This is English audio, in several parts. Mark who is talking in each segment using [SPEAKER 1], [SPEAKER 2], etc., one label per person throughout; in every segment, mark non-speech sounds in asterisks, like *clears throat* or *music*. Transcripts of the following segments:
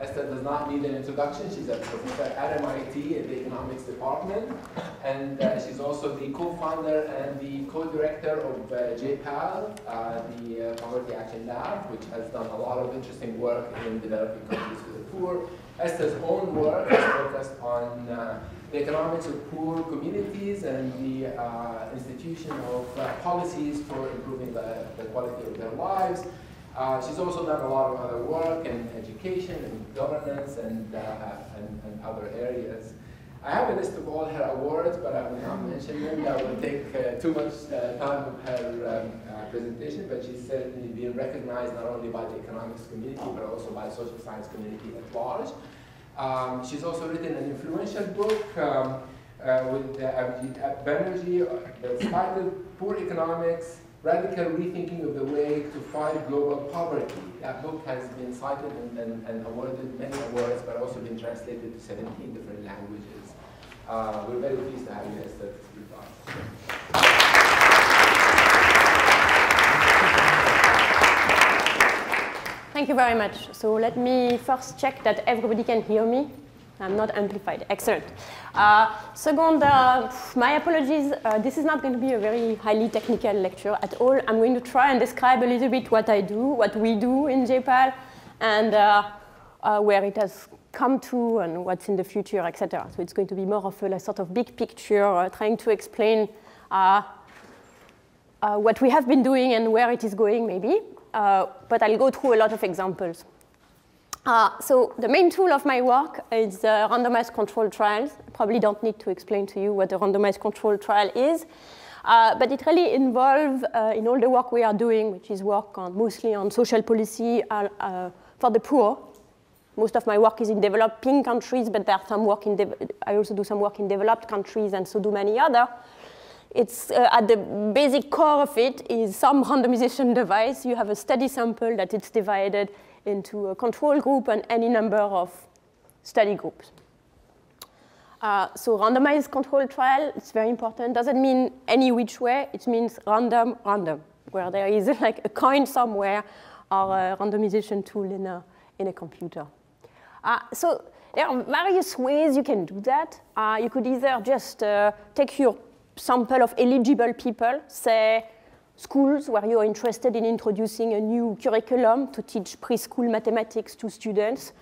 [SPEAKER 1] Esther does not need an introduction. She's a professor at MIT in the economics department. And uh, she's also the co-founder and the co-director of uh, JPAL, uh, the uh, Poverty Action Lab, which has done a lot of interesting work in developing countries for the poor. Esther's own work is focused on uh, the economics of poor communities and the uh, institution of policies for improving the, the quality of their lives. Uh, she's also done a lot of other work in education and governance and, uh, and, and, other areas. I have a list of all her awards, but I will not mention them. That will take uh, too much uh, time of her um, uh, presentation, but she's certainly been recognized not only by the economics community, but also by the social science community at large. Um, she's also written an influential book um, uh, with uh, Banerjee that's titled Poor Economics, radical rethinking of the way to fight global poverty. That book has been cited and, and, and awarded many awards, but also been translated to 17 different languages. Uh, we're very pleased to have you, Esther.
[SPEAKER 2] Thank you very much. So let me first check that everybody can hear me. I'm not amplified. Excellent. Uh, second, uh, my apologies. Uh, this is not going to be a very highly technical lecture at all. I'm going to try and describe a little bit what I do, what we do in JPAL, and uh, uh, where it has come to and what's in the future, etc. So it's going to be more of a, a sort of big picture, uh, trying to explain what we have been doing and where it is going, maybe. but I'll go through a lot of examples. Uh, so the main tool of my work is uh, randomized control trials. I probably don't need to explain to you what a randomized control trial is. Uh, but it really involves, uh, in all the work we are doing, which is work on, mostly on social policy uh, uh, for the poor. Most of my work is in developing countries, but there's some work in, I also do some work in developed countries, and so do many other. It's at the basic core of it is some *laughs* randomization device. You have a study sample that it's divided into a control group and any number of study groups. Uh, so randomized control trial, it's very important. Doesn't mean any which way, it means random, random, where there is *laughs* like a coin somewhere or a randomization tool in a, in a computer. Uh, so there are various ways you can do that. Uh, you could either just uh, take your sample of eligible people, say schools where you're interested in introducing a new curriculum to teach preschool mathematics to students.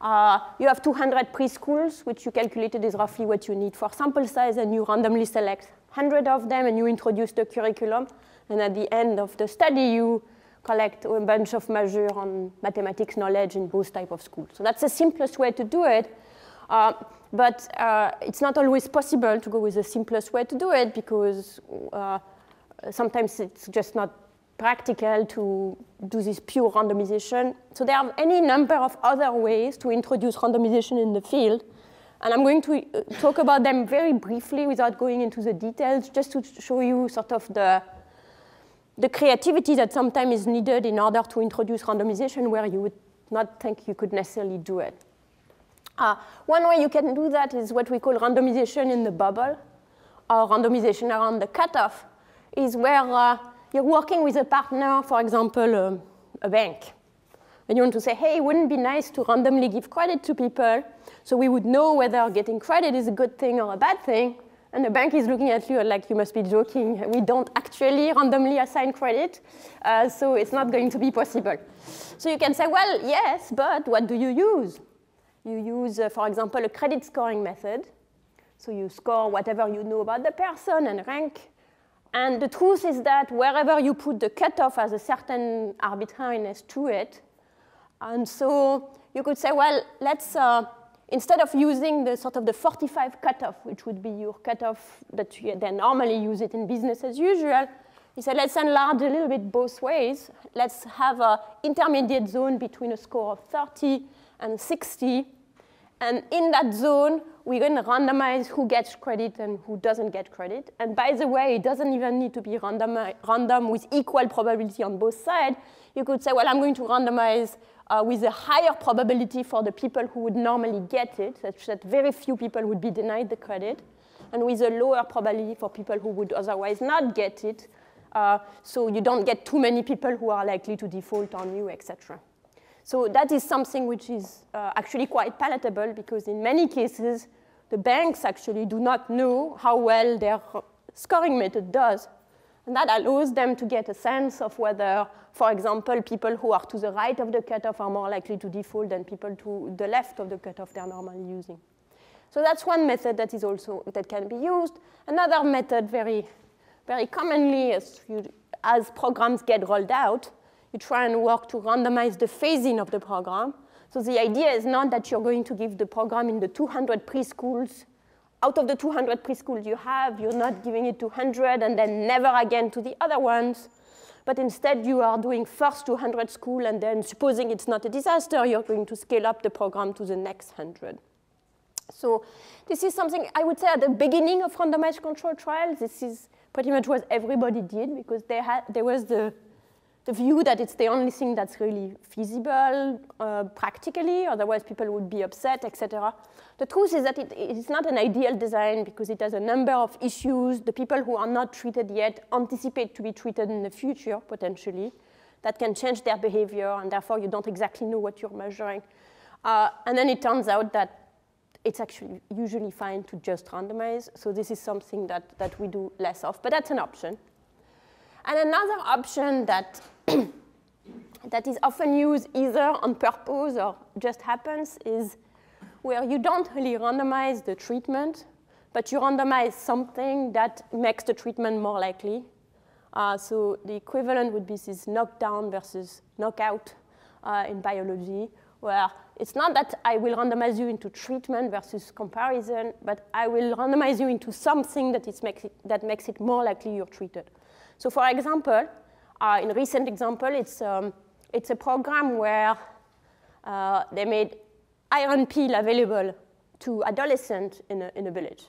[SPEAKER 2] Uh, you have 200 preschools, which you calculated is roughly what you need for sample size, and you randomly select 100 of them, and you introduce the curriculum. And at the end of the study, you collect a bunch of measures on mathematics knowledge in both type of schools. So that's the simplest way to do it. Uh, but uh, it's not always possible to go with the simplest way to do it because uh, sometimes it's just not practical to do this pure randomization. So there are any number of other ways to introduce randomization in the field. And I'm going to uh, talk about them very briefly without going into the details, just to show you sort of the, the creativity that sometimes is needed in order to introduce randomization where you would not think you could necessarily do it. Uh, one way you can do that is what we call randomization in the bubble, or randomization around the cutoff is where uh, you're working with a partner, for example, um, a bank. And you want to say, hey, wouldn't it be nice to randomly give credit to people so we would know whether getting credit is a good thing or a bad thing? And the bank is looking at you like you must be joking. We don't actually randomly assign credit, uh, so it's not going to be possible. So you can say, well, yes, but what do you use? You use, uh, for example, a credit scoring method. So you score whatever you know about the person and rank and the truth is that wherever you put the cutoff has a certain arbitrariness to it. And so you could say, well, let's, uh, instead of using the sort of the 45 cutoff, which would be your cutoff that you then normally use it in business as usual, you said, let's enlarge a little bit both ways. Let's have an intermediate zone between a score of 30 and 60. And in that zone, we're going to randomize who gets credit and who doesn't get credit. And by the way, it doesn't even need to be random, random with equal probability on both sides. You could say, well, I'm going to randomize uh, with a higher probability for the people who would normally get it, such that very few people would be denied the credit, and with a lower probability for people who would otherwise not get it, uh, so you don't get too many people who are likely to default on you, etc. So that is something which is uh, actually quite palatable because in many cases, the banks actually do not know how well their scoring method does. And that allows them to get a sense of whether, for example, people who are to the right of the cutoff are more likely to default than people to the left of the cutoff they're normally using. So that's one method that is also that can be used. Another method very, very commonly as, you, as programs get rolled out, you try and work to randomize the phasing of the program. So the idea is not that you're going to give the program in the 200 preschools out of the 200 preschools you have, you're not giving it to 100 and then never again to the other ones. But instead, you are doing first 200 school, and then supposing it's not a disaster, you're going to scale up the program to the next 100. So this is something I would say at the beginning of randomized control trials, this is pretty much what everybody did because had, there was the the view that it's the only thing that's really feasible uh, practically, otherwise people would be upset, etc. The truth is that it is not an ideal design because it has a number of issues. The people who are not treated yet anticipate to be treated in the future, potentially. That can change their behavior, and therefore you don't exactly know what you're measuring. Uh, and then it turns out that it's actually usually fine to just randomize. So this is something that, that we do less of, but that's an option. And another option that *clears throat* that is often used either on purpose or just happens is where you don't really randomize the treatment, but you randomize something that makes the treatment more likely. Uh, so the equivalent would be this knockdown versus knockout uh, in biology, where it's not that I will randomize you into treatment versus comparison, but I will randomize you into something that, makes it, that makes it more likely you're treated. So for example, uh, in recent example, it's, um, it's a program where uh, they made iron pill available to adolescents in a, in a village.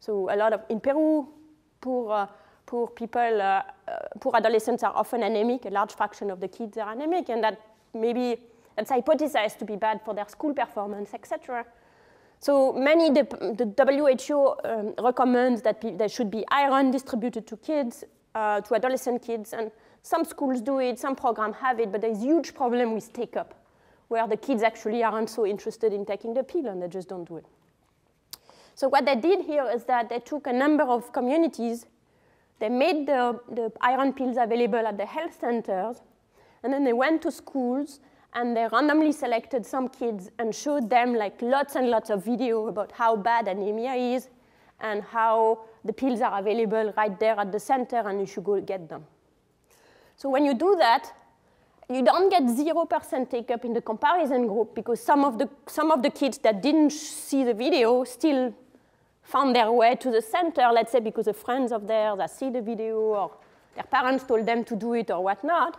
[SPEAKER 2] So a lot of, in Peru, poor, uh, poor people, uh, uh, poor adolescents are often anemic, a large fraction of the kids are anemic, and that maybe that's hypothesized to be bad for their school performance, etc. So many, the, the WHO um, recommends that there should be iron distributed to kids, uh, to adolescent kids, and some schools do it, some programs have it, but there's huge problem with take up, where the kids actually aren't so interested in taking the pill and they just don't do it. So what they did here is that they took a number of communities, they made the, the iron pills available at the health centers, and then they went to schools and they randomly selected some kids and showed them like lots and lots of video about how bad anemia is and how the pills are available right there at the center and you should go get them. So when you do that, you don't get 0% take up in the comparison group because some of, the, some of the kids that didn't see the video still found their way to the center, let's say because the friends of theirs that see the video or their parents told them to do it or whatnot.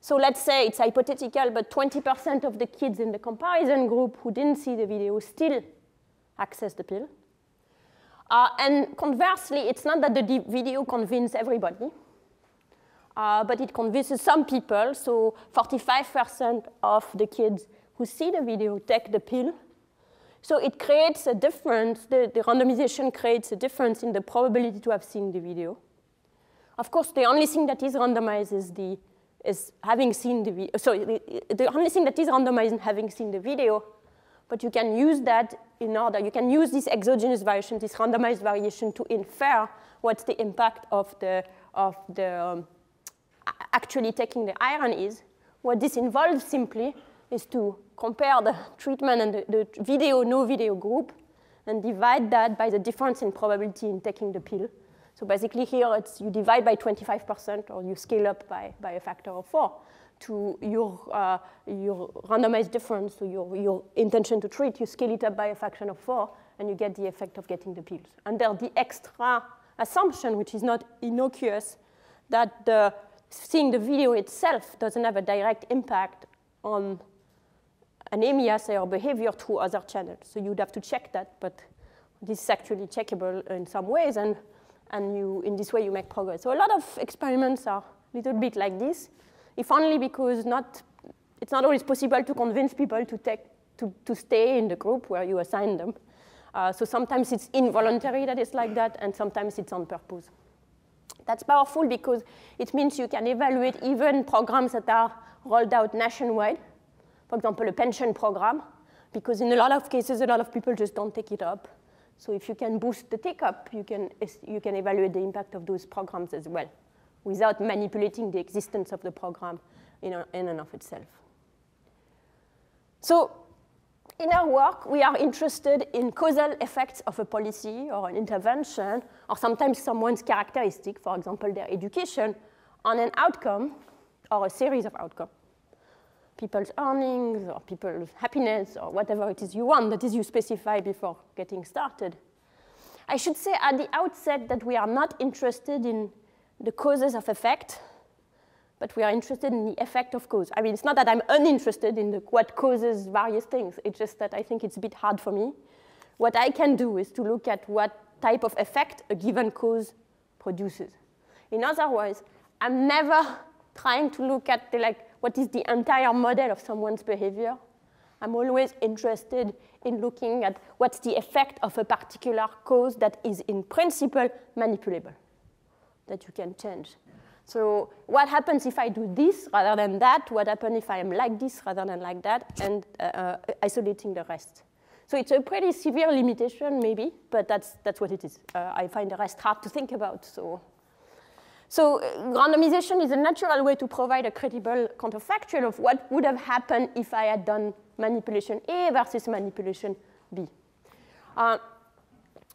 [SPEAKER 2] So let's say it's hypothetical, but 20% of the kids in the comparison group who didn't see the video still access the pill. Uh, and conversely, it's not that the video convinces everybody uh, but it convinces some people. So 45% of the kids who see the video take the pill. So it creates a difference, the, the randomization creates a difference in the probability to have seen the video. Of course, the only thing that is randomized is, the, is having seen the video. So the, the only thing that is randomized having seen the video, but you can use that in order, you can use this exogenous variation, this randomized variation to infer what the impact of the, of the um, actually taking the iron is. What this involves simply is to compare the treatment and the, the video, no video group, and divide that by the difference in probability in taking the pill. So basically here it's you divide by 25% or you scale up by, by a factor of four to your, uh, your randomized difference, so your, your intention to treat, you scale it up by a fraction of four and you get the effect of getting the pills. Under the extra assumption, which is not innocuous, that the seeing the video itself doesn't have a direct impact on anemia, say, or behavior through other channels. So you'd have to check that, but this is actually checkable in some ways, and, and you, in this way you make progress. So a lot of experiments are a little bit like this, if only because not, it's not always possible to convince people to, take, to, to stay in the group where you assign them. Uh, so sometimes it's involuntary that it's like that, and sometimes it's on purpose. That's powerful because it means you can evaluate even programs that are rolled out nationwide. for example, a pension program, because in a lot of cases, a lot of people just don't take it up. So if you can boost the take-up, you can, you can evaluate the impact of those programs as well, without manipulating the existence of the program in, in and of itself. So in our work, we are interested in causal effects of a policy or an intervention, or sometimes someone's characteristic, for example, their education, on an outcome or a series of outcomes. People's earnings or people's happiness or whatever it is you want, that is you specify before getting started. I should say at the outset that we are not interested in the causes of effect, but we are interested in the effect of cause. I mean, it's not that I'm uninterested in the, what causes various things. It's just that I think it's a bit hard for me. What I can do is to look at what type of effect a given cause produces. In other words, I'm never trying to look at the, like what is the entire model of someone's behavior. I'm always interested in looking at what's the effect of a particular cause that is in principle manipulable, that you can change. So what happens if I do this rather than that? What happens if I am like this rather than like that? And uh, uh, isolating the rest. So it's a pretty severe limitation, maybe, but that's, that's what it is. Uh, I find the rest hard to think about. So, so uh, randomization is a natural way to provide a credible counterfactual of what would have happened if I had done manipulation A versus manipulation B.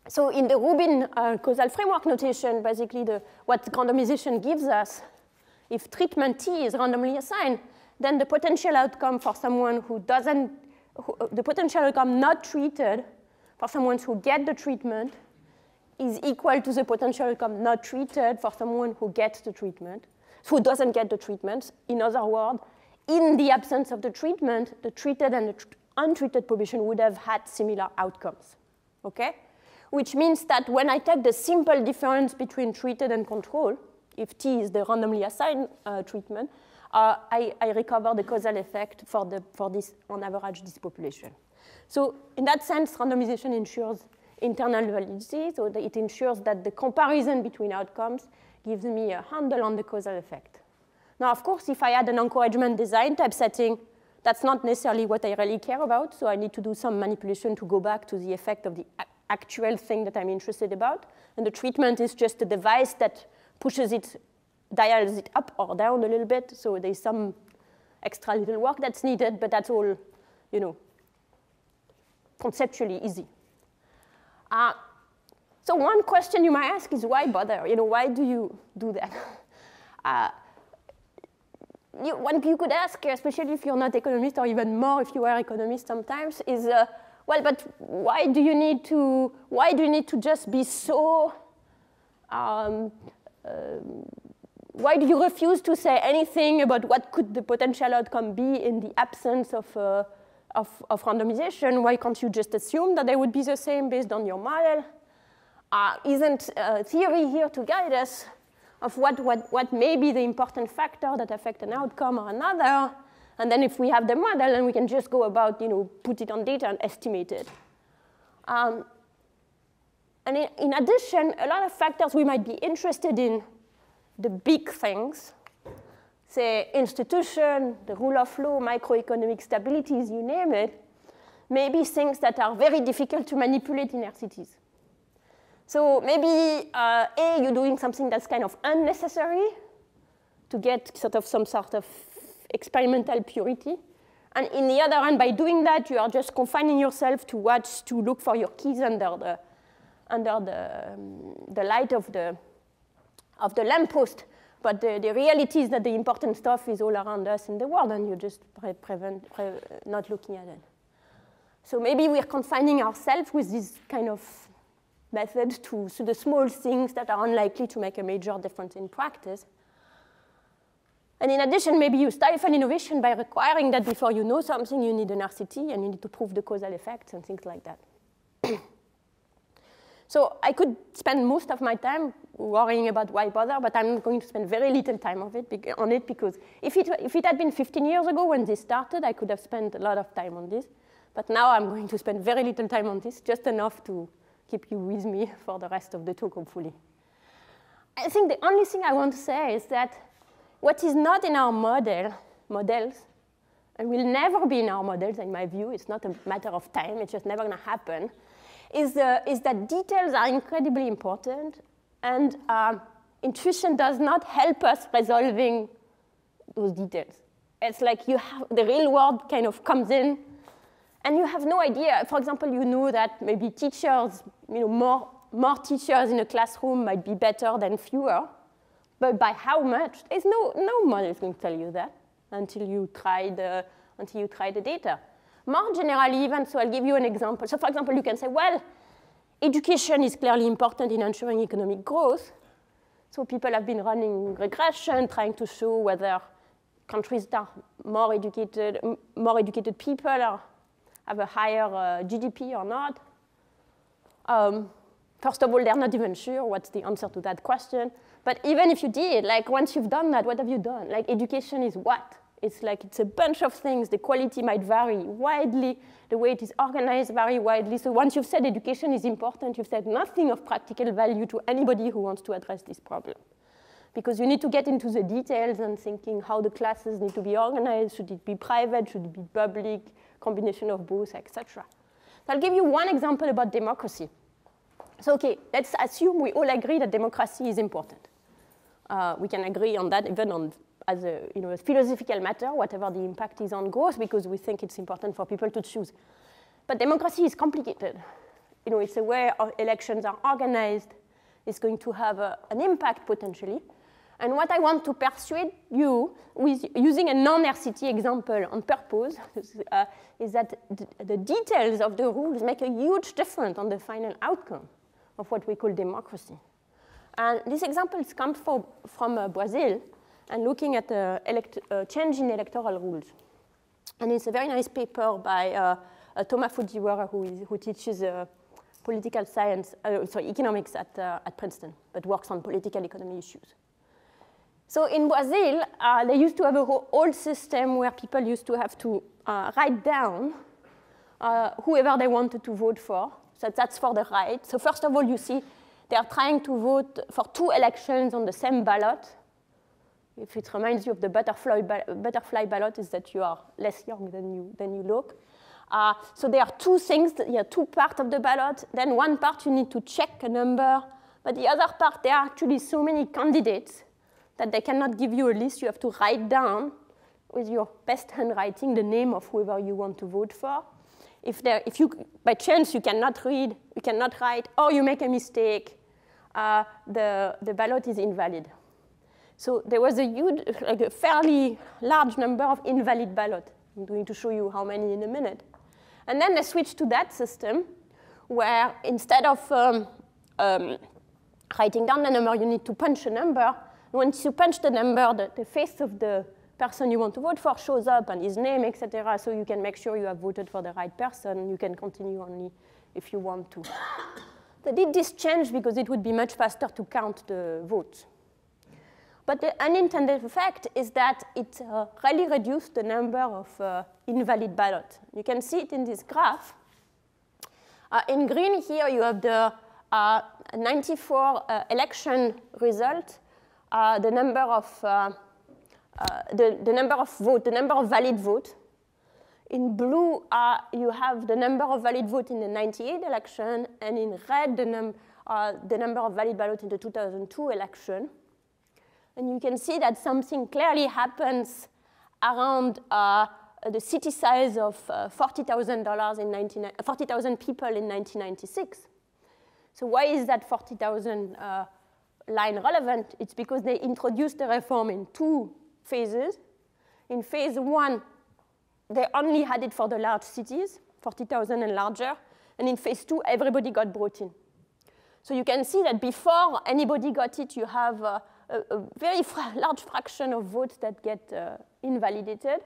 [SPEAKER 2] So in the Rubin uh, causal framework notation, basically the, what randomization gives us, if treatment T is randomly assigned, then the potential outcome for someone who doesn't, who, uh, the potential outcome not treated for someone who get the treatment is equal to the potential outcome not treated for someone who gets the treatment, who doesn't get the treatment. In other words, in the absence of the treatment, the treated and the untreated population would have had similar outcomes. Okay? Which means that when I take the simple difference between treated and control, if T is the randomly assigned uh, treatment, uh, I, I, recover the causal effect for, the, for this, on average, this population. So in that sense, randomization ensures internal validity, so it ensures that the comparison between outcomes gives me a handle on the causal effect. Now, of course, if I had an encouragement design type setting, that's not necessarily what I really care about, so I need to do some manipulation to go back to the effect of the actual thing that I'm interested about. And the treatment is just a device that pushes it, dials it up or down a little bit. So there's some extra little work that's needed, but that's all, you know, conceptually easy. Uh, so one question you might ask is why bother? You know, why do you do that? *laughs* Uh, you, one you could ask, especially if you're not economist or even more if you are economist sometimes, is uh, well, but why do you need to, why do you need to just be so, um, uh, why do you refuse to say anything about what could the potential outcome be in the absence of, uh, of, of, randomization? Why can't you just assume that they would be the same based on your model? Uh, isn't theory here to guide us of what, what, what may be the important factor that affect an outcome or another? And then if we have the model, then we can just go about, you know, put it on data and estimate it. Um, and in, in, addition, a lot of factors we might be interested in, the big things, say institution, the rule of law, macroeconomic stabilities, you name it, maybe things that are very difficult to manipulate in RCTs. So maybe, uh, A, you're doing something that's kind of unnecessary to get sort of some sort of experimental purity. And in the other hand, by doing that, you are just confining yourself to watch, to look for your keys under the, under the, um, the light of the, of the lamppost. But the, the reality is that the important stuff is all around us in the world, and you're just pre prevent, pre not looking at it. So maybe we're confining ourselves with this kind of method to, to the small things that are unlikely to make a major difference in practice. And in addition, maybe you stifle innovation by requiring that before you know something, you need an RCT and you need to prove the causal effects and things like that. *clears throat* so I could spend most of my time worrying about why bother, but I'm going to spend very little time of it, on it because if it, if it had been 15 years ago when this started, I could have spent a lot of time on this. But now I'm going to spend very little time on this, just enough to keep you with me *laughs* for the rest of the talk, hopefully. I think the only thing I want to say is that what is not in our model, models and will never be in our models, in my view, it's not a matter of time, it's just never going to happen, is, uh, is that details are incredibly important, and uh, intuition does not help us resolving those details. It's like you have, the real world kind of comes in, and you have no idea. For example, you know that maybe teachers, you know, more, more teachers in a classroom might be better than fewer, but by how much? There's no, no model is going to tell you that until you try the, until you try the data. More generally even, so I'll give you an example. So for example, you can say, well, education is clearly important in ensuring economic growth. So people have been running regression, trying to show whether countries that are more educated, more educated people are, have a higher uh, GDP or not. Um, first of all, they're not even sure what's the answer to that question. But even if you did, like once you've done that, what have you done? Like education is what? It's like it's a bunch of things. The quality might vary widely. The way it is organized vary widely. So once you've said education is important, you've said nothing of practical value to anybody who wants to address this problem. Because you need to get into the details and thinking how the classes need to be organized. Should it be private? Should it be public? Combination of both, etc. I'll give you one example about democracy. So okay, let's assume we all agree that democracy is important. Uh, we can agree on that even on as a, you know, a philosophical matter, whatever the impact is on growth, because we think it's important for people to choose. But democracy is complicated. You know, it's a way elections are organized. It's going to have a, an impact potentially. And what I want to persuade you with using a non-RCT example on purpose *laughs* uh, is that the details of the rules make a huge difference on the final outcome of what we call democracy. And this example comes from, from uh, Brazil and looking at the uh, change in electoral rules. And it's a very nice paper by uh, uh Thomas Fujiwara, who, is, who teaches uh, political science, uh, sorry, economics at, at Princeton, but works on political economy issues. So in Brazil, they used to have a old system where people used to have to write down whoever they wanted to vote for, so that's for the right. So first of all, you see they are trying to vote for two elections on the same ballot. If it reminds you of the butterfly, butterfly ballot, is that you are less young than you, than you look. Uh, so there are two things, there are two parts of the ballot. Then one part you need to check a number, but the other part there are actually so many candidates that they cannot give you a list. You have to write down with your best handwriting the name of whoever you want to vote for if, there, if you, by chance, you cannot read, you cannot write, or you make a mistake, uh, the, the ballot is invalid. So there was a huge, like a fairly large number of invalid ballots. I'm going to show you how many in a minute. And then they switched to that system where instead of um, um, writing down the number, you need to punch a number. Once you punch the number, the, the face of the person you want to vote for shows up and his name, etc. So you can make sure you have voted for the right person. You can continue only if you want to. They did this change because it would be much faster to count the votes. But the unintended effect is that it uh, really reduced the number of uh, invalid ballots. You can see it in this graph. Uh, in green here, you have the uh, 94 uh, election result, uh, the number of the, the number of votes, the number of valid votes. In blue, uh, you have the number of valid votes in the 98 election, and in red, the, num uh, the number of valid ballots in the 2002 election. And you can see that something clearly happens around uh, the city size of uh, $40,000 in 40,000 people in 1996. So why is that 40,000 uh, line relevant? It's because they introduced the reform in two phases. In phase one, they only had it for the large cities, 40,000 and larger. And in phase two, everybody got brought in. So you can see that before anybody got it, you have a, a, a very *laughs* large fraction of votes that get uh, invalidated.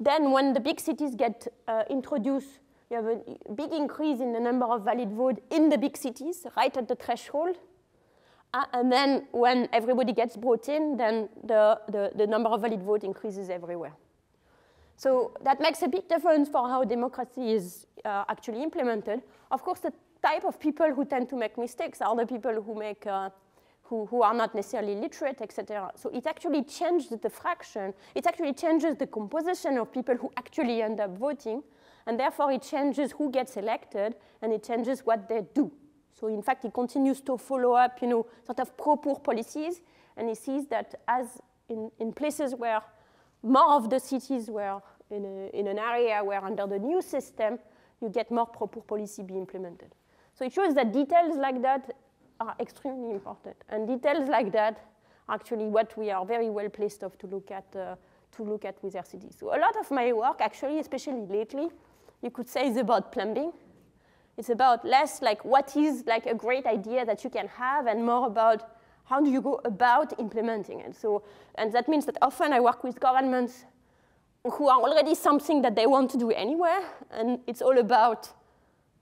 [SPEAKER 2] Then when the big cities get uh, introduced, you have a big increase in the number of valid votes in the big cities, right at the threshold. Uh, and then when everybody gets brought in, then the, the, the number of valid votes increases everywhere. So that makes a big difference for how democracy is uh, actually implemented. Of course, the type of people who tend to make mistakes are the people who make, uh, who, who are not necessarily literate, etc. So it actually changes the fraction. It actually changes the composition of people who actually end up voting, and therefore it changes who gets elected, and it changes what they do. So in fact, he continues to follow up, you know, sort of pro-poor policies, and he sees that as in, in places where more of the cities were in, a, in an area where under the new system, you get more pro-poor policy be implemented. So it shows that details like that are extremely important. And details like that are actually what we are very well placed of to look at, uh, to look at with RCTs. So a lot of my work, actually, especially lately, you could say is about plumbing. It's about less like what is like a great idea that you can have and more about how do you go about implementing it. So, and that means that often I work with governments who are already something that they want to do anywhere, and it's all about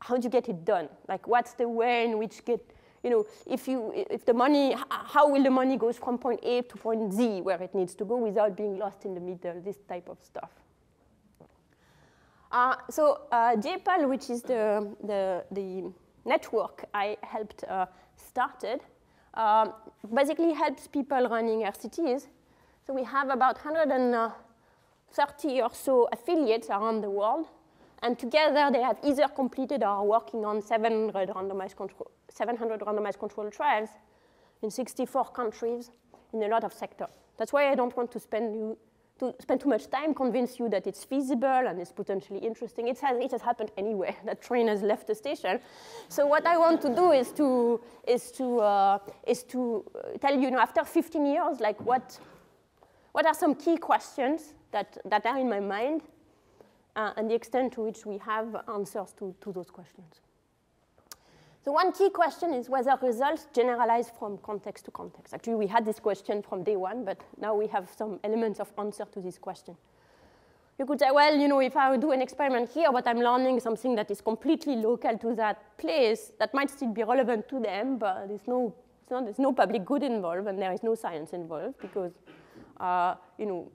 [SPEAKER 2] how do you get it done? Like what's the way in which get, you know, if you, if the money, how will the money goes from point A to point Z where it needs to go without being lost in the middle, this type of stuff. Uh, so uh, JPAL, which is the, the, the network I helped uh, started, um, basically helps people running RCTs. So we have about 130 or so affiliates around the world. And together they have either completed or are working on 700 randomized control, 700 randomized control trials in 64 countries in a lot of sectors. That's why I don't want to spend you to spend too much time convince you that it's feasible and it's potentially interesting. It has, it has happened anyway. *laughs* That train has left the station. So what I want to do is to, is to, uh, is to uh, tell you, you know, after 15 years, like what, what are some key questions that, that are in my mind uh, and the extent to which we have answers to, to those questions. So one key question is whether results generalize from context to context. Actually, we had this question from day one, but now we have some elements of answer to this question. You could say, well, you know, if I do an experiment here, but I'm learning something that is completely local to that place, that might still be relevant to them, but there's no, not, there's no public good involved, and there is no science involved, because, uh, you know,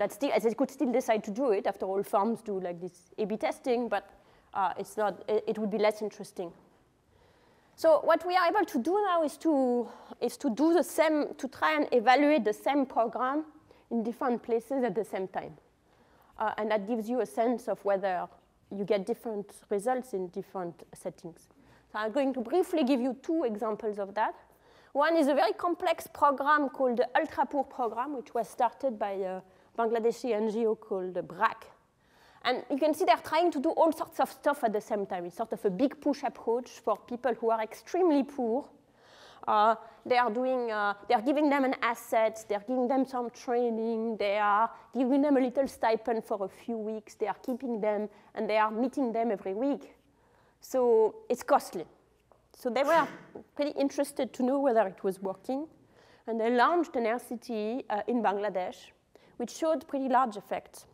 [SPEAKER 2] that still, they could still decide to do it. After all, farms do like this A-B testing, but uh, it's not, it, it would be less interesting so what we are able to do now is to, is to do the same, to try and evaluate the same program in different places at the same time. Uh, and that gives you a sense of whether you get different results in different settings. So I'm going to briefly give you two examples of that. One is a very complex program called the Ultra Poor program, which was started by a Bangladeshi NGO called BRAC, and you can see they're trying to do all sorts of stuff at the same time. It's sort of a big push approach for people who are extremely poor. Uh, they are doing, uh, they are giving them an asset, they're giving them some training, they are giving them a little stipend for a few weeks, they are keeping them, and they are meeting them every week. So it's costly. So they were pretty interested to know whether it was working. And they launched an RCT uh, in Bangladesh, which showed pretty large effects.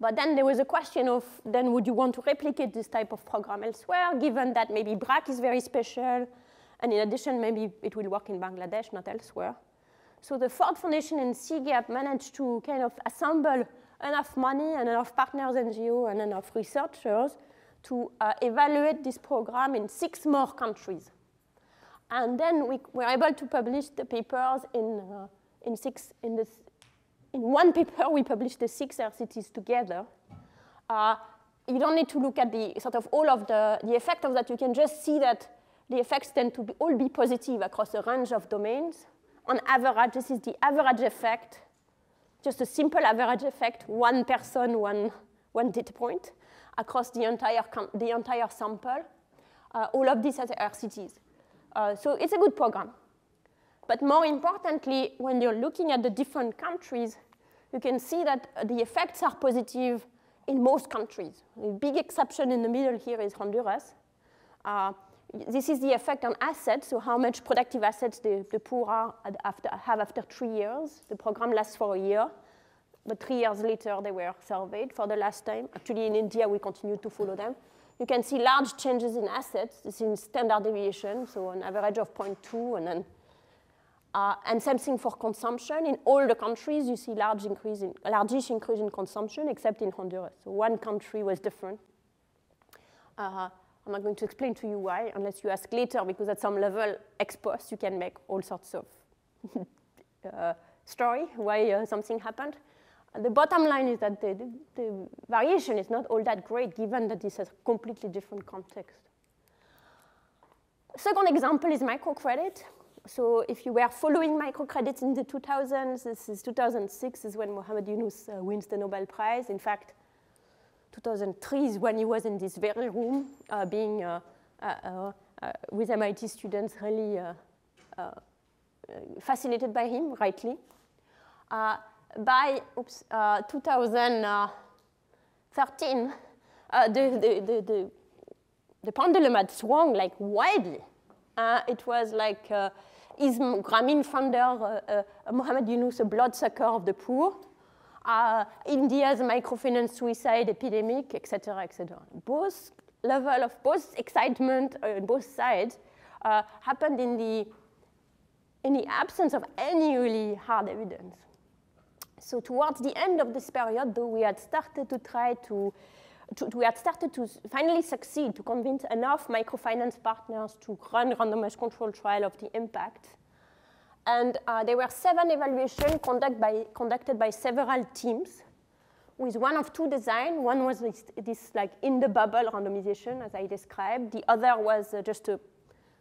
[SPEAKER 2] But then there was a question of, then would you want to replicate this type of program elsewhere, given that maybe BRAC is very special, and in addition, maybe it will work in Bangladesh, not elsewhere. So the Ford Foundation and CGAP managed to kind of assemble enough money and enough partners, NGO, and enough researchers to uh, evaluate this program in six more countries. And then we were able to publish the papers in, uh, in, six, in, the, in one paper, we published the six RCTs together. Uh, you don't need to look at the sort of all of the, the effect of that. You can just see that the effects tend to be, all be positive across a range of domains. On average, this is the average effect, just a simple average effect, one person, one, one data point, across the entire, the entire sample. Uh, all of these are RCTs. Uh, so it's a good program. But more importantly, when you're looking at the different countries, you can see that the effects are positive in most countries. A big exception in the middle here is Honduras. Uh, this is the effect on assets, so how much productive assets the, the poor after, have after three years. The program lasts for a year, but three years later they were surveyed for the last time. Actually, in India, we continue to follow them. You can see large changes in assets. This is standard deviation, so an average of 0.2 and then uh, and same thing for consumption. In all the countries, you see large increase in, increase in consumption, except in Honduras. So one country was different. Uh, I'm not going to explain to you why, unless you ask later, because at some level, ex post, you can make all sorts of *laughs* uh, story why uh, something happened. And the bottom line is that the, the, the, variation is not all that great, given that this has a completely different context. Second example is microcredit. So if you were following microcredit in the 2000s, this is 2006 is when Muhammad Yunus uh, wins the Nobel Prize. In fact, 2003 is when he was in this very room uh, being uh, uh, uh with MIT students really uh, fascinated by him, rightly. by oops, 2013, the, the, the, the, the pendulum had swung like widely. it was like is Grameen founder uh, uh, Muhammad Yunus a bloodsucker of the poor? Uh, India's microfinance suicide epidemic, etc., etc. Both level of both excitement on both sides uh, happened in the in the absence of any really hard evidence. So towards the end of this period, though, we had started to try to, to, we had started to finally succeed to convince enough microfinance partners to run randomized control trial of the impact. And uh, there were seven evaluations conduct by, conducted by several teams with one of two designs. One was this, this, like in the bubble randomization, as I described. The other was uh, just a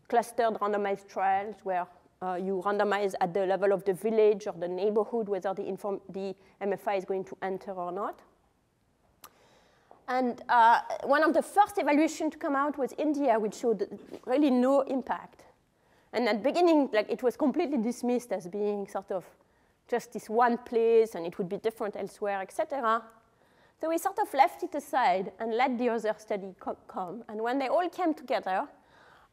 [SPEAKER 2] clustered randomized trials where uh, you randomize at the level of the village or the neighborhood whether the, the MFI is going to enter or not. And uh, one of the first evaluations to come out was India, which showed really no impact. And at the beginning, like, it was completely dismissed as being sort of just this one place and it would be different elsewhere, etc. So we sort of left it aside and let the other study co come. And when they all came together,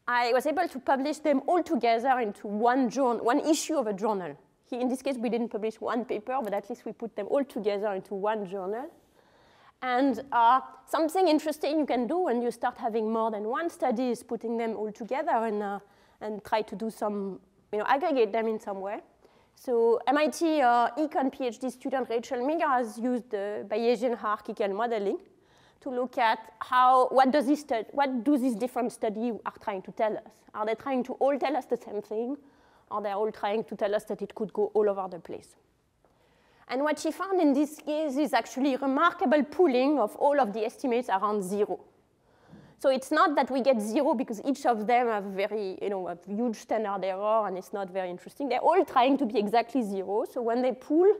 [SPEAKER 2] I was able to publish them all together into one, journal, one issue of a journal. in this case, we didn't publish one paper, but at least we put them all together into one journal. And uh, something interesting you can do when you start having more than one study is putting them all together and, uh, and try to do some, you know, aggregate them in some way. So MIT uh, Econ PhD student Rachael Meager has used the Bayesian hierarchical modeling to look at how, what, does this what do these different studies are trying to tell us? Are they trying to all tell us the same thing? Are they all trying to tell us that it could go all over the place? And what she found in this case is actually remarkable pooling of all of the estimates around zero. So it's not that we get zero because each of them have very, you know, a huge standard error and it's not very interesting. They're all trying to be exactly zero. So when they pool,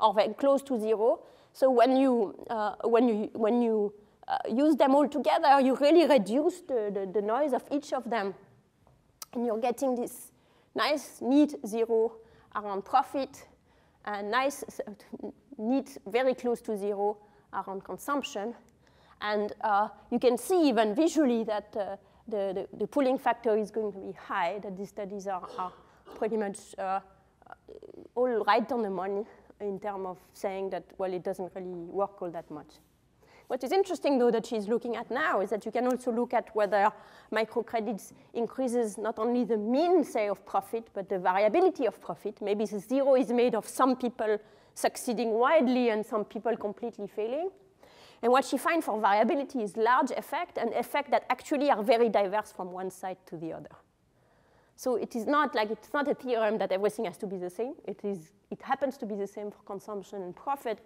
[SPEAKER 2] or very close to zero, so when you, uh, when you, when you uh, use them all together, you really reduce the, the, the, noise of each of them. And you're getting this nice, neat zero around profit, nice, neat, very close to zero around consumption. And uh, you can see even visually that uh, the, the, the, pooling factor is going to be high, that these studies are, are pretty much uh, all right on the money in terms of saying that, well, it doesn't really work all that much. What is interesting, though, that she's looking at now is that you can also look at whether microcredits increases not only the mean, say, of profit, but the variability of profit. Maybe the zero is made of some people succeeding widely and some people completely failing. And what she finds for variability is large effect and effect that actually are very diverse from one side to the other. So it is not like it's not a theorem that everything has to be the same. It is it happens to be the same for consumption and profit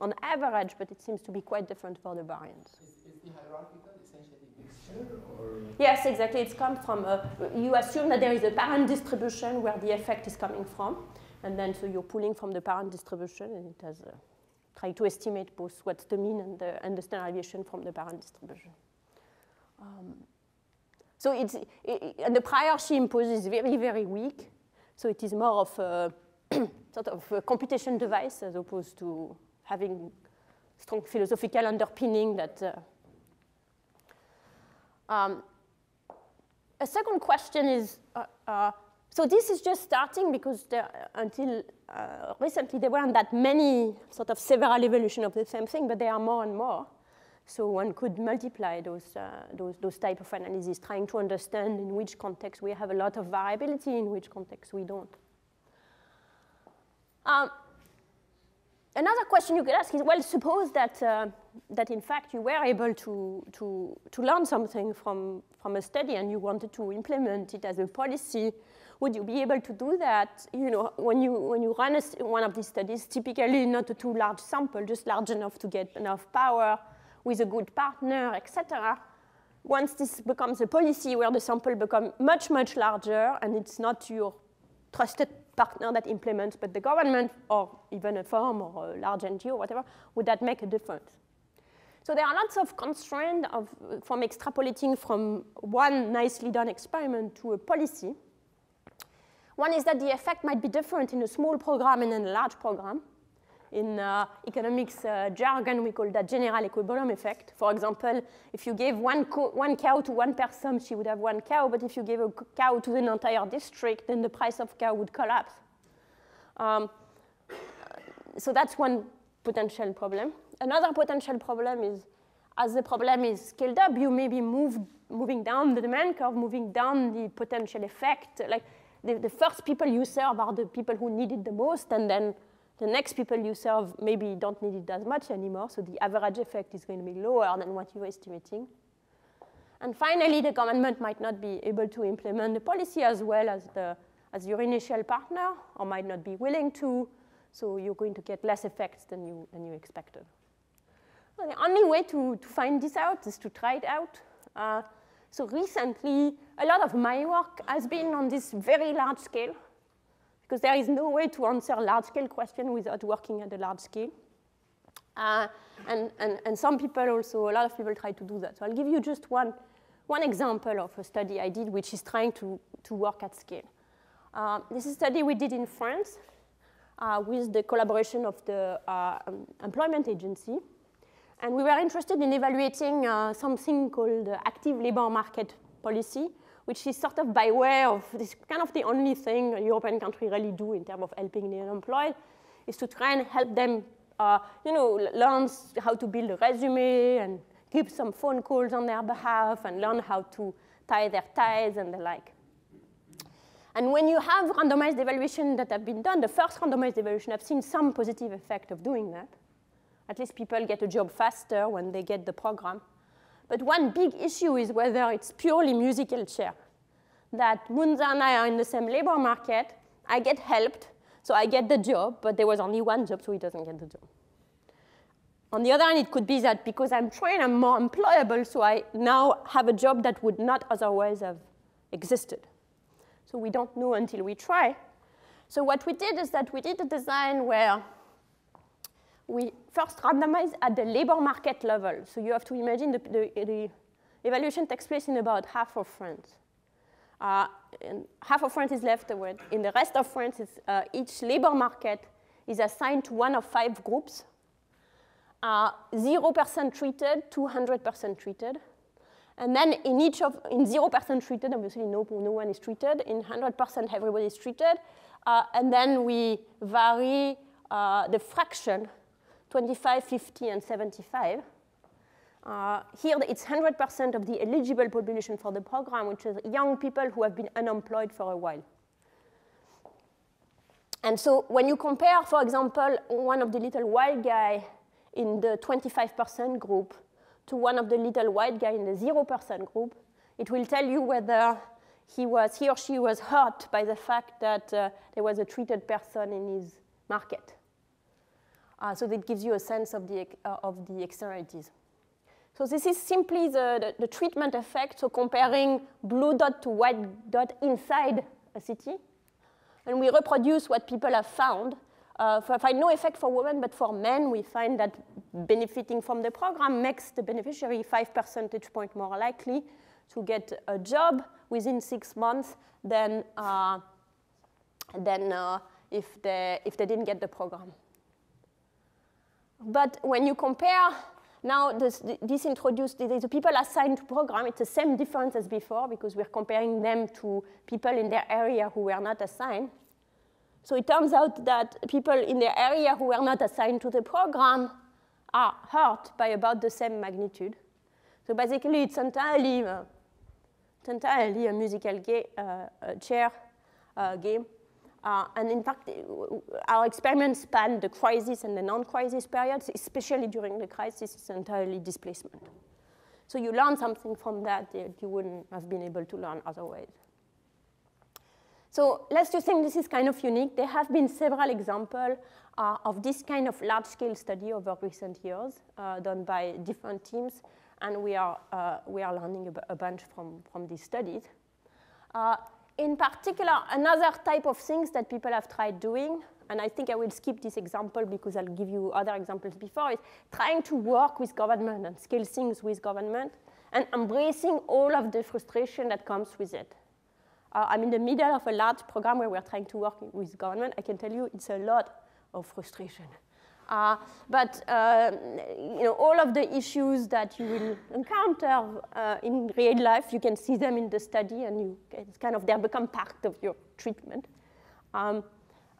[SPEAKER 2] on average, but it seems to be quite different for the variance.
[SPEAKER 1] Is, is the hierarchical essentially mixture or?
[SPEAKER 2] Yes, exactly. It's come from a, you assume that there is a parent distribution where the effect is coming from, and then so you're pulling from the parent distribution, and it has uh, tried to estimate both what's the mean and the, and the standard deviation from the parent distribution. Um, so it's, it, and the prior she imposes is very, very weak. So it is more of a *clears throat* sort of a computation device as opposed to having strong philosophical underpinning that. Uh, um, a second question is, uh, uh, so this is just starting because there, until uh, recently there weren't that many sort of several evolution of the same thing, but there are more and more. So one could multiply those, uh, those, those type of analyses, trying to understand in which context we have a lot of variability, in which context we don't. Um, another question you could ask is, well, suppose that uh, that in fact you were able to, to, to learn something from, from a study and you wanted to implement it as a policy, would you be able to do that? You know, when you, when you run a, one of these studies, typically not a too large sample, just large enough to get enough power with a good partner, etc. Once this becomes a policy where the sample becomes much, much larger and it's not your trusted partner that implements, but the government or even a firm or a large NGO or whatever, would that make a difference? So there are lots of constraints of, from extrapolating from one nicely done experiment to a policy. One is that the effect might be different in a small program and in a large program. In uh, economics uh, jargon, we call that general equilibrium effect. For example, if you gave one, one cow to one person, she would have one cow, but if you gave a cow to an entire district, then the price of cow would collapse. Um, so that's one potential problem. Another potential problem is, as the problem is scaled up, you may be moved, moving down the demand curve, moving down the potential effect. Like the, the first people you serve are the people who need it the most, and then the next people you serve maybe don't need it as much anymore, so the average effect is going to be lower than what you're estimating. And finally, the government might not be able to implement the policy as well as, the, as your initial partner, or might not be willing to, so you're going to get less effects than you, than you expected. The only way to, to find this out is to try it out. Uh, so recently, a lot of my work has been on this very large scale because there is no way to answer large-scale question without working at a large scale. Uh, and, and, and some people also, a lot of people try to do that. So I'll give you just one, one example of a study I did which is trying to, to work at scale. Uh, this is a study we did in France uh, with the collaboration of the uh, um, employment agency. And we were interested in evaluating uh, something called active labor market policy, which is sort of by way of this kind of the only thing a European country really do in terms of helping the unemployed, is to try and help them, uh, you know, learn how to build a resume and give some phone calls on their behalf and learn how to tie their ties and the like. And when you have randomized evaluation that have been done, the first randomized evaluation, I've seen some positive effect of doing that. At least people get a job faster when they get the program. But one big issue is whether it's purely musical chair. That Munza and I are in the same labor market, I get helped, so I get the job, but there was only one job, so he doesn't get the job. On the other hand, it could be that because I'm trained, I'm more employable, so I now have a job that would not otherwise have existed. So we don't know until we try. So what we did is that we did a design where we first randomize at the labor market level. So you have to imagine the, the, the evaluation takes place in about half of France. Uh, half of France is left away. In the rest of France, uh, each labor market is assigned to one of five groups. 0% uh, treated, 200% treated. And then in each of, in 0% treated, obviously no, no one is treated. In 100%, everybody is treated. Uh, and then we vary uh, the fraction 25, 50, and 75. Uh, here, it's 100% of the eligible population for the program, which is young people who have been unemployed for a while. And so when you compare, for example, one of the little white guy in the 25% group to one of the little white guy in the 0% group, it will tell you whether he, was, he or she was hurt by the fact that uh, there was a treated person in his market. Uh, so that gives you a sense of the, uh, of the externalities. So this is simply the, the, the, treatment effect, so comparing blue dot to white dot inside a city. And we reproduce what people have found. Uh, for, find no effect for women, but for men, we find that benefiting from the program makes the beneficiary five percentage point more likely to get a job within six months than, uh, than uh, if, they, if they didn't get the program. But when you compare now this, this introduced, the people assigned to program, it's the same difference as before because we're comparing them to people in their area who were not assigned. So it turns out that people in their area who were not assigned to the program are hurt by about the same magnitude. So basically, it's entirely, uh, it's entirely a musical uh, chair uh, game. Uh, and in fact, our experiments span the crisis and the non-crisis periods, especially during the crisis, it's entirely displacement. So you learn something from that that you wouldn't have been able to learn otherwise. So let's just think this is kind of unique. There have been several examples uh, of this kind of large-scale study over recent years uh, done by different teams, and we are, uh, we are learning a, bunch from, from these studies. In particular, another type of things that people have tried doing, and I think I will skip this example because I'll give you other examples before, is trying to work with government and scale things with government and embracing all of the frustration that comes with it. Uh, I'm in the middle of a large program where we're trying to work with government. I can tell you it's a lot of frustration. Uh, but uh, you know, all of the issues that you will encounter uh, in real life, you can see them in the study, and you, it's kind of they become part of your treatment. Um,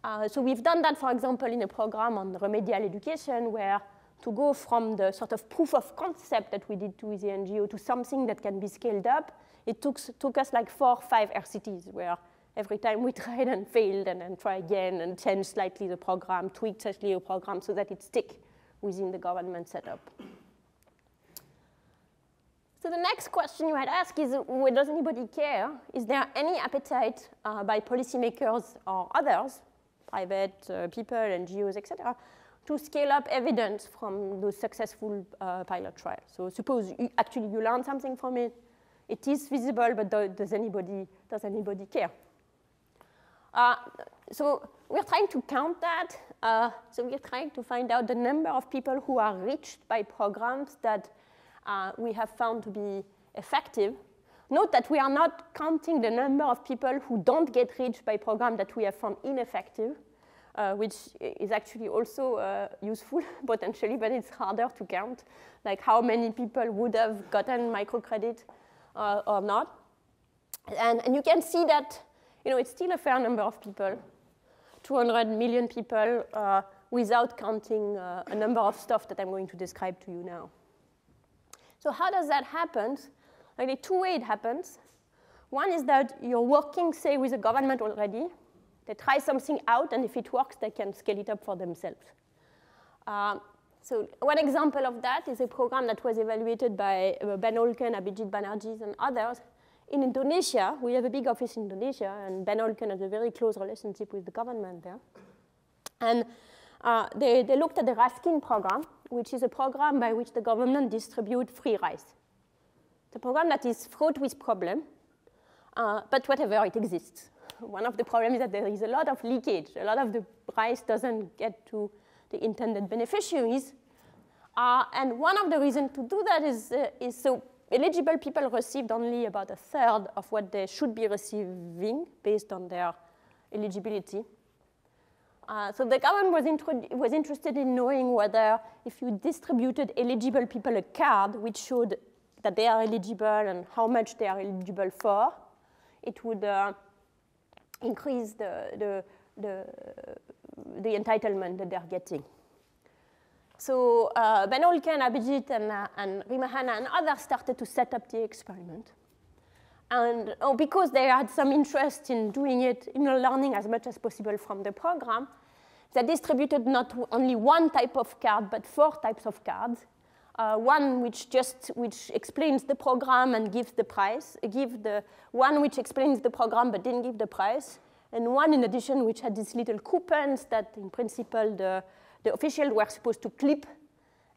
[SPEAKER 2] uh, so we've done that, for example, in a program on remedial education, where to go from the sort of proof of concept that we did to the NGO to something that can be scaled up, it took, took us like four or five RCTs where every time we *laughs* tried and failed and then try again and change slightly the program, tweak slightly the program so that it stick within the government setup. So the next question you might ask is, well, does anybody care? Is there any appetite uh, by policymakers or others, private uh, people, NGOs, etc., to scale up evidence from those successful uh, pilot trials? So suppose you, actually you learn something from it, it is visible, but do, does, anybody, does anybody care? Uh, so we're trying to count that. Uh, so we're trying to find out the number of people who are reached by programs that uh, we have found to be effective. Note that we are not counting the number of people who don't get reached by programs that we have found ineffective, uh, which is actually also uh, useful *laughs* potentially, but it's harder to count, like how many people would have gotten microcredit uh, or not. And, and you can see that you know, it's still a fair number of people, 200 million people uh, without counting uh, a number of stuff that I'm going to describe to you now. So how does that happen? Like, the two ways it happens. One is that you're working, say, with a government already. They try something out, and if it works, they can scale it up for themselves. Uh, so one example of that is a program that was evaluated by uh, Ben Olken, Abhijit Banerjee, and others. In Indonesia, we have a big office in Indonesia, and Ben Olken has a very close relationship with the government there. And uh, they, they looked at the Raskin program, which is a program by which the government distributes free rice. It's a program that is fraught with problems, uh, but whatever, it exists. *laughs* One of the problems is that there is a lot of leakage. A lot of the rice doesn't get to the intended beneficiaries. Uh, and one of the reasons to do that is, uh, is so eligible people received only about a third of what they should be receiving based on their eligibility. Uh, so the government was, was, interested in knowing whether if you distributed eligible people a card which showed that they are eligible and how much they are eligible for, it would uh, increase the, the, the, the entitlement that they're getting. So uh, Ben Olken, Abhijit, and, uh, and Rema Hanna and others started to set up the experiment. And oh, because they had some interest in doing it, in learning as much as possible from the program, they distributed not only one type of card, but four types of cards. Uh, one which just which explains the program and gives the price, give the one which explains the program but didn't give the price, and one in addition which had these little coupons that in principle the the officials were supposed to clip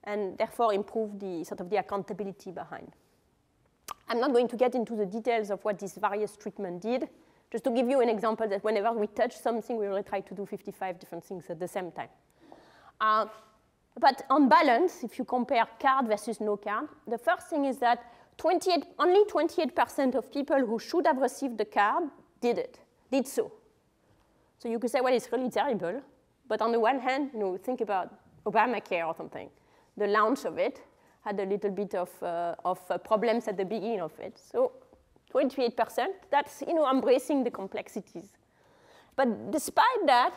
[SPEAKER 2] and therefore improve the sort of the accountability behind. I'm not going to get into the details of what this various treatment did, just to give you an example that whenever we touch something, we will try to do 55 different things at the same time. Uh, but on balance, if you compare card versus no card, the first thing is that 28, only 28% of people who should have received the card did it, did so. So you could say, well, it's really terrible. But on the one hand, you know, think about Obamacare or something. The launch of it had a little bit of, uh, of uh, problems at the beginning of it. So 28%, that's you know, embracing the complexities. But despite that,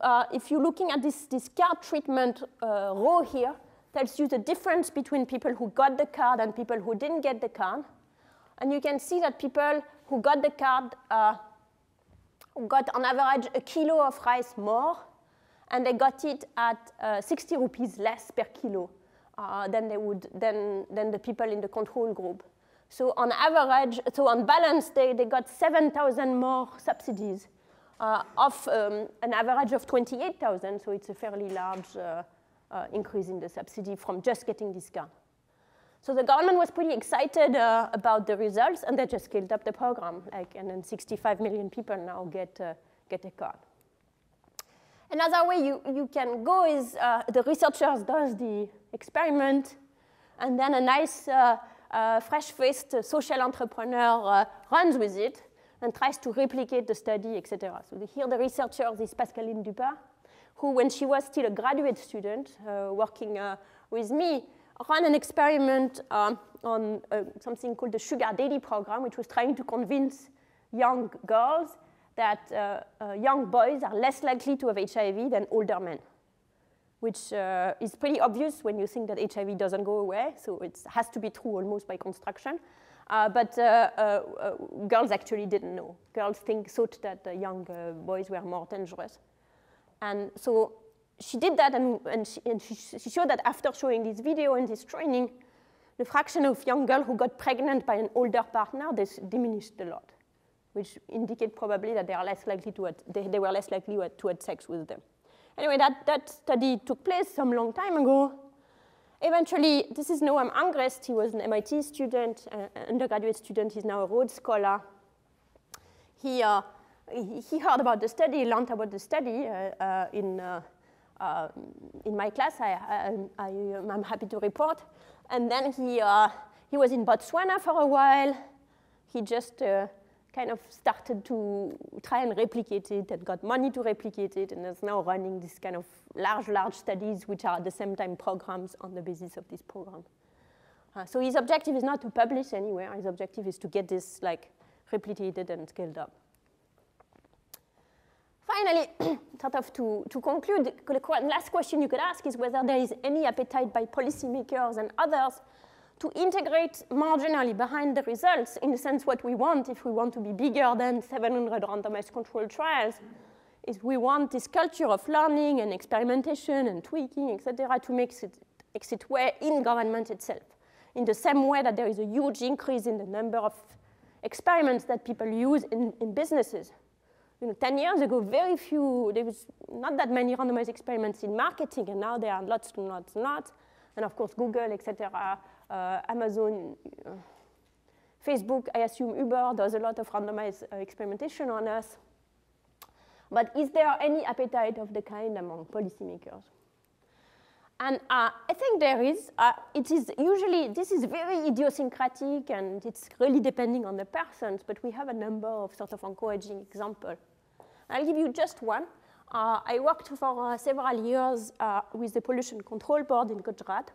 [SPEAKER 2] uh, if you're looking at this, this card treatment uh, row here, tells you the difference between people who got the card and people who didn't get the card. And you can see that people who got the card uh, got on average a kilo of rice more, and they got it at uh, 60 rupees less per kilo uh, than they would than, than the people in the control group. So on average, so on balance, they, they got 7,000 more subsidies uh, of um, an average of 28,000. So it's a fairly large uh, uh, increase in the subsidy from just getting this car. So the government was pretty excited uh, about the results, and they just scaled up the program. Like, and then 65 million people now get, uh, get a car. Another way you, you can go is uh, the researchers does the experiment, and then a nice uh, uh, fresh-faced social entrepreneur uh, runs with it and tries to replicate the study, etc. So here the researcher is Pascaline Dupas, who, when she was still a graduate student uh, working uh, with me, ran an experiment um, on something called the Sugar Daddy program, which was trying to convince young girls that uh, uh, young boys are less likely to have HIV than older men, which uh, is pretty obvious when you think that HIV doesn't go away, so it has to be true almost by construction. Uh, but uh, uh, girls actually didn't know. Girls think, thought that young boys were more dangerous. And so she did that, and, and, she, and she, she, showed that after showing this video and this training, the fraction of young girls who got pregnant by an older partner this diminished a lot which indicate probably that they are less likely to they, they were less likely to have sex with them. Anyway, that, that study took place some long time ago. Eventually, this is Noam Angrist. He was an MIT student, uh, undergraduate student. He's now a Rhodes Scholar. He, uh, he, he, heard about the study, learned about the study uh, uh in, uh, uh, in my class. I, I, am happy to report. And then he, he was in Botswana for a while. He just kind of started to try and replicate it and got money to replicate it and is now running this kind of large, large studies which are at the same time programs on the basis of this program. Uh, so his objective is not to publish anywhere. His objective is to get this like replicated and scaled up. Finally, *clears throat* sort of to, to conclude, the last question you could ask is whether there is any appetite by policymakers and others to integrate marginally behind the results, in the sense what we want if we want to be bigger than 700 randomized controlled trials, is we want this culture of learning and experimentation and tweaking, etc., to make it, make it way in government itself. In the same way that there is a huge increase in the number of experiments that people use in, in businesses. You know, 10 years ago, very few, there was not that many randomized experiments in marketing, and now there are lots and lots and lots. And of course, Google, etc., uh, Amazon, uh, Facebook, I assume Uber does a lot of randomized uh, experimentation on us. But is there any appetite of the kind among policymakers? And uh, I think there is. Uh, it is usually, this is very idiosyncratic and it's really depending on the persons, but we have a number of sort of encouraging examples. I'll give you just one. Uh, I worked for several years with the Pollution Control Board in Gujarat.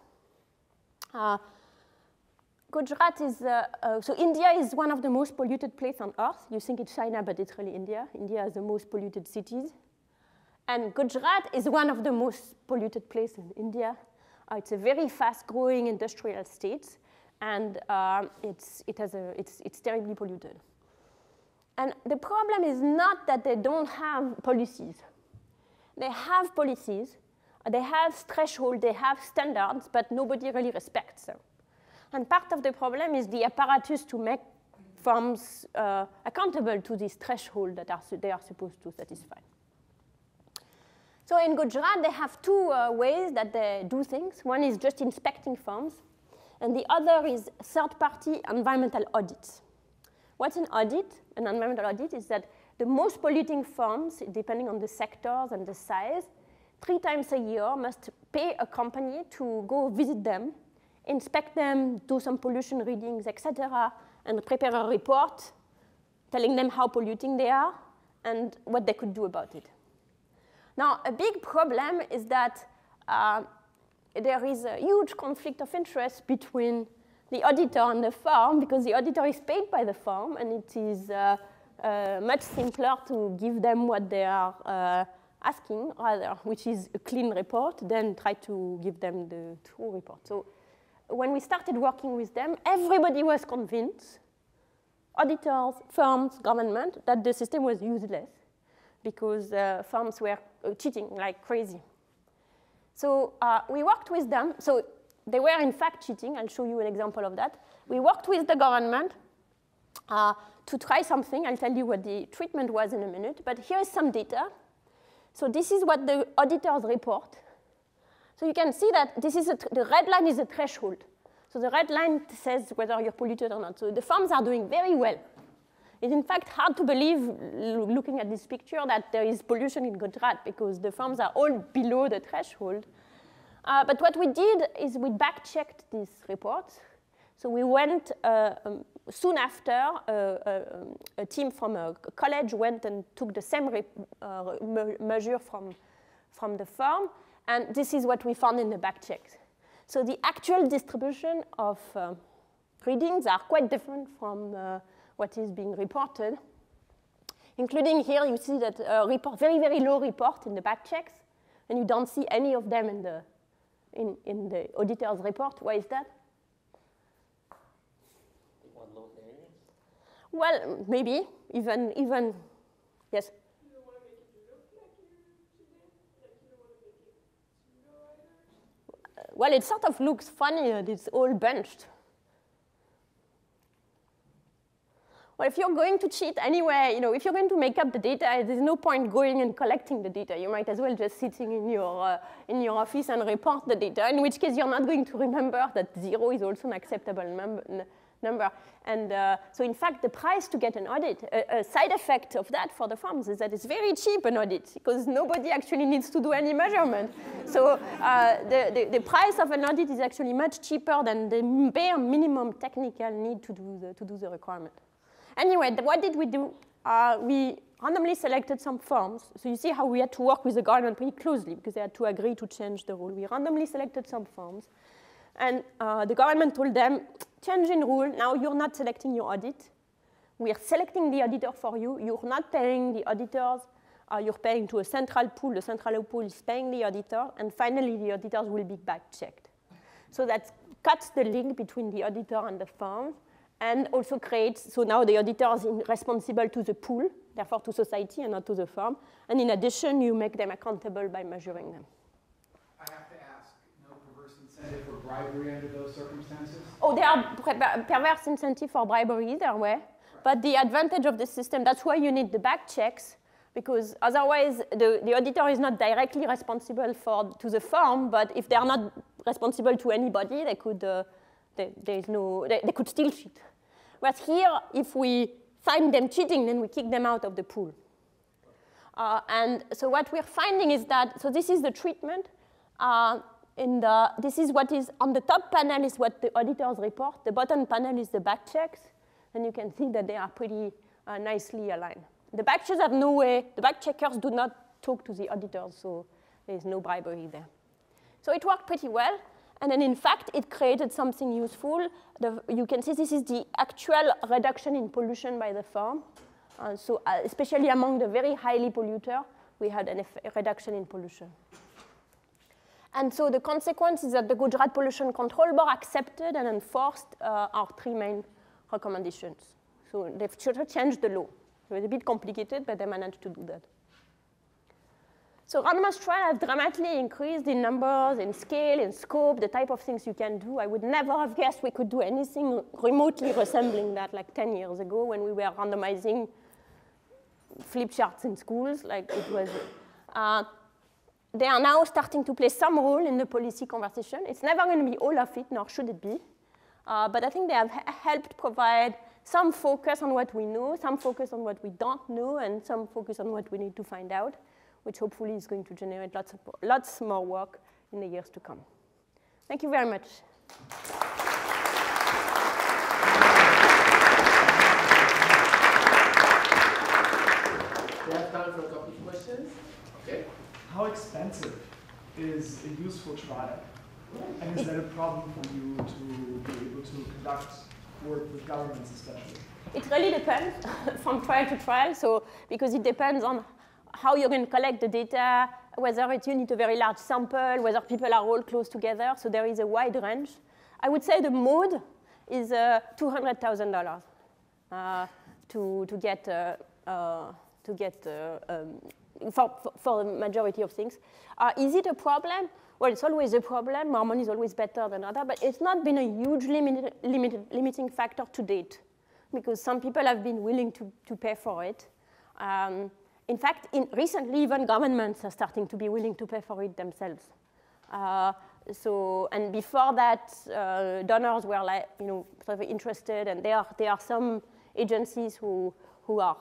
[SPEAKER 2] Gujarat is, uh, uh, so India is one of the most polluted places on earth. You think it's China, but it's really India. India has the most polluted cities. And Gujarat is one of the most polluted places in India. Uh, it's a very fast-growing industrial state, and um, it's, it has a, it's, it's terribly polluted. And the problem is not that they don't have policies. They have policies, they have thresholds, they have standards, but nobody really respects them. And part of the problem is the apparatus to make firms uh, accountable to this threshold that are, they are supposed to satisfy. So in Gujarat, they have two uh, ways that they do things. One is just inspecting firms, and the other is third-party environmental audits. What's an audit? An environmental audit is that the most polluting firms, depending on the sectors and the size, three times a year must pay a company to go visit them inspect them, do some pollution readings, etc., and prepare a report telling them how polluting they are and what they could do about it. Now, a big problem is that uh, there is a huge conflict of interest between the auditor and the firm because the auditor is paid by the firm and it is uh, uh, much simpler to give them what they are uh, asking, rather, which is a clean report, than try to give them the true report. So when we started working with them, everybody was convinced, auditors, firms, government, that the system was useless because uh, firms were uh, cheating like crazy. So uh, we worked with them. So they were in fact cheating. I'll show you an example of that. We worked with the government uh, to try something. I'll tell you what the treatment was in a minute. But here is some data. So this is what the auditors report. So you can see that this is the red line is a threshold. So the red line says whether you're polluted or not. So the farms are doing very well. It's in fact hard to believe, looking at this picture, that there is pollution in Gujarat because the farms are all below the threshold. Uh, but what we did is we back-checked this report. So we went uh, um, soon after, uh, uh a team from a college went and took the same uh, me measure from, from the farm, and this is what we found in the back checks. So the actual distribution of uh, readings are quite different from what is being reported, including here you see that a report, very, very low report in the back checks, and you don't see any of them in the, in, in the auditor's report. Why is that? Well, maybe, even, even, yes? Well, it sort of looks funny that it's all bunched. Well, if you're going to cheat anyway, you know, if you're going to make up the data, there's no point going and collecting the data. You might as well just sitting in your, uh, in your office and report the data, in which case you're not going to remember that zero is also an acceptable number. Number. And uh, so in fact, the price to get an audit, a, a, side effect of that for the farms is that it's very cheap an audit because nobody actually needs to do any measurement. so uh, the, the, the, price of an audit is actually much cheaper than the bare minimum technical need to do the, to do the requirement. Anyway, what did we do? Uh, we randomly selected some firms. So you see how we had to work with the government pretty closely because they had to agree to change the rule. We randomly selected some firms. And uh, the government told them, change in rule, now you're not selecting your audit. We're selecting the auditor for you. You're not paying the auditors. Uh, you're paying to a central pool. The central pool is paying the auditor. And finally, the auditors will be back-checked. So that cuts the link between the auditor and the firm and also creates, so now the auditor is responsible to the pool, therefore to society and not to the firm. And in addition, you make them accountable by measuring them.
[SPEAKER 3] I have to ask, no perverse incentive for bribery under those circumstances?
[SPEAKER 2] Oh, there are perverse incentive for bribery either way. But the advantage of the system, that's why you need the back checks, because otherwise the, the auditor is not directly responsible for to the firm, but if they are not responsible to anybody, they could, uh, they, there is no, they, they could still cheat. But here, if we find them cheating, then we kick them out of the pool. Uh, and so what we're finding is that, so this is the treatment. Uh, the, this is what is on the top panel is what the auditors report. The bottom panel is the back checks. And you can see that they are pretty uh, nicely aligned. The back checks have no way, the back checkers do not talk to the auditors, so there's no bribery there. So it worked pretty well. And then in fact, it created something useful. The, you can see this is the actual reduction in pollution by the farm. Uh, so uh, especially among the very highly polluter, we had a reduction in pollution. And so the consequence is that the Gujarat Pollution Control Board accepted and enforced uh, our three main recommendations. So they've changed the law. It was a bit complicated, but they managed to do that. So randomized trials have dramatically increased in numbers, in scale, in scope, the type of things you can do. I would never have guessed we could do anything remotely resembling that like 10 years ago when we were randomizing flip charts in schools. Like it was, uh, they are now starting to play some role in the policy conversation. It's never going to be all of it, nor should it be. Uh, but I think they have helped provide some focus on what we know, some focus on what we don't know, and some focus on what we need to find out which hopefully is going to generate lots, of, lots more work in the years to come. Thank you very much.
[SPEAKER 1] We have time for a couple of questions. Okay.
[SPEAKER 3] How expensive is a useful trial? And is that a problem for you to be able to conduct work with governments especially?
[SPEAKER 2] It really depends *laughs* from trial to trial. So because it depends on how you're going to collect the data, whether it, you need a very large sample, whether people are all close together. So there is a wide range. I would say the mode is uh, $200,000 uh, to, to get uh, uh, to get uh, um, for, for, the majority of things. Uh, is it a problem? Well, it's always a problem. Money is always better than other, but it's not been a huge limit, limit, limiting factor to date because some people have been willing to, to pay for it. Um, in fact, in recently, even governments are starting to be willing to pay for it themselves. Uh, so, and before that, uh, donors were like, you know, sort of interested, and there are, there are some agencies who, who are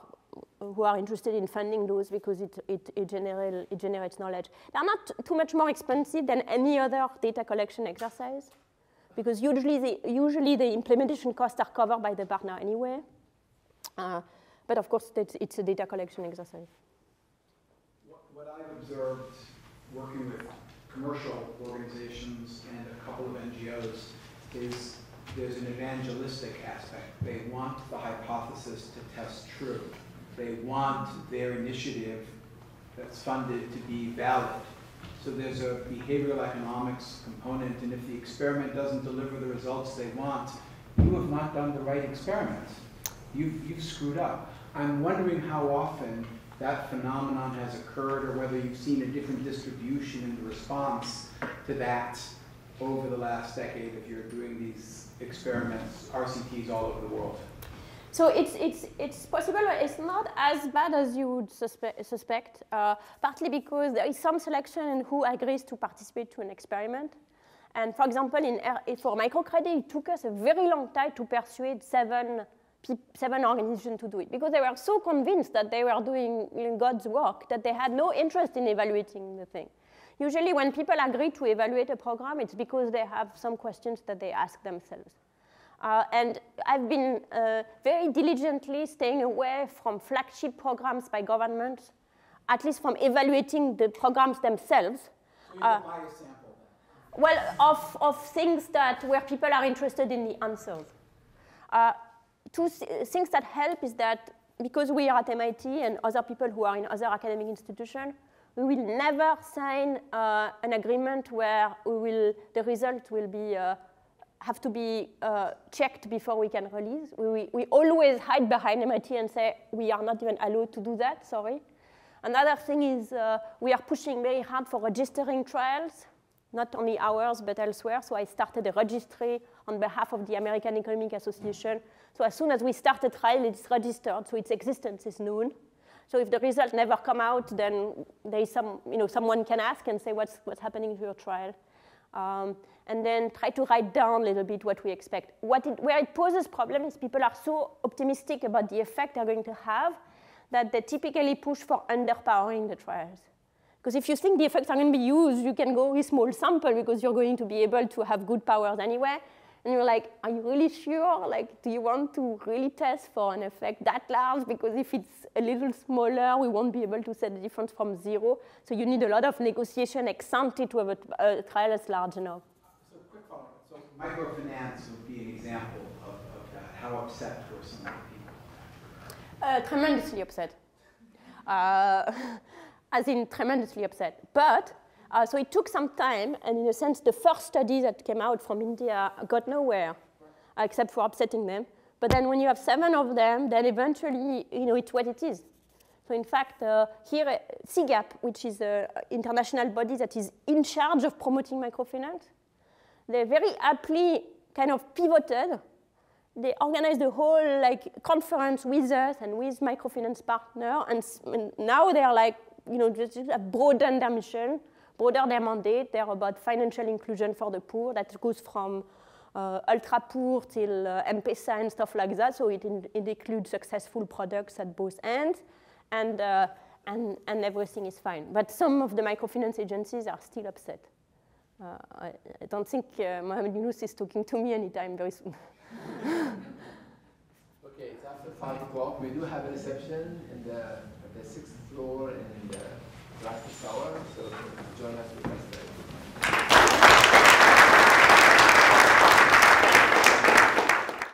[SPEAKER 2] who are interested in funding those because it, it, it, generate, it generates knowledge. They're not too much more expensive than any other data collection exercise because usually the, usually the implementation costs are covered by the partner anyway. Uh, but of course, it's, it's, a data collection exercise.
[SPEAKER 4] What, what I've observed working with commercial organizations and a couple of NGOs is there's an evangelistic aspect. They want the hypothesis to test true. They want their initiative that's funded to be valid. So there's a behavioral economics component, and if the experiment doesn't deliver the results they want, you have not done the right experiment. You've, you've screwed up. I'm wondering how often that phenomenon has occurred or whether you've seen a different distribution in the response to that over the last decade if you're doing these experiments, RCTs all over the world.
[SPEAKER 2] So it's, it's, it's possible, but it's not as bad as you would suspe suspect, uh, partly because there is some selection in who agrees to participate to an experiment. And for example, in, for microcredit, it took us a very long time to persuade seven seven organizations to do it because they were so convinced that they were doing God's work that they had no interest in evaluating the thing. Usually when people agree to evaluate a program, it's because they have some questions that they ask themselves. Uh, and I've been uh, very diligently staying away from flagship programs by governments, at least from evaluating the programs themselves.
[SPEAKER 4] So uh, buy a sample
[SPEAKER 2] then? Well, of, of things that where people are interested in the answers. Uh, two things that help is that because we are at MIT and other people who are in other academic institutions, we will never sign uh, an agreement where we will, the result will be, uh, have to be uh, checked before we can release. We, we, we, always hide behind MIT and say, we are not even allowed to do that, sorry. Another thing is uh, we are pushing very hard for registering trials not only ours, but elsewhere. So I started a registry on behalf of the American Economic Association. So as soon as we start a trial, it's registered, so its existence is known. So if the result never come out, then there is some, you know, someone can ask and say what's, what's happening to your trial. Um, and then try to write down a little bit what we expect. What it, where it poses problem is people are so optimistic about the effect they're going to have that they typically push for underpowering the trials. Because if you think the effects are going to be used, you can go with small sample because you're going to be able to have good powers anyway. And you're like, are you really sure? Like, do you want to really test for an effect that large? Because if it's a little smaller, we won't be able to set the difference from zero. So you need a lot of negotiation ex ante to have a, a trial that's large enough.
[SPEAKER 4] So quick follow-up. So microfinance would be an example of, of that. How upset were some of the people?
[SPEAKER 2] Uh, tremendously upset. Uh, *laughs* as in tremendously upset. But, uh, so it took some time, and in a sense, the first study that came out from India got nowhere, uh, except for upsetting them. But then when you have seven of them, then eventually, you know, it's what it is. So in fact, uh, here, uh, CGAP, which is an international body that is in charge of promoting microfinance, they very aptly kind of pivoted. They organized a whole like conference with us and with microfinance partner, and, and now they are like you know, just, just broaden their mission, broaden their mandate. They're about financial inclusion for the poor. That goes from uh, ultra poor till uh, M-Pesa and stuff like that. So it, in, it includes successful products at both ends, and, uh, and, and everything is fine. But some of the microfinance agencies are still upset. Uh, I, I, don't think uh, Muhammad Yunus is talking to me anytime very soon. *laughs*
[SPEAKER 1] okay, it's after 5 o'clock. We do have a reception in the the sixth floor in the Glass Tower. So join us with us there.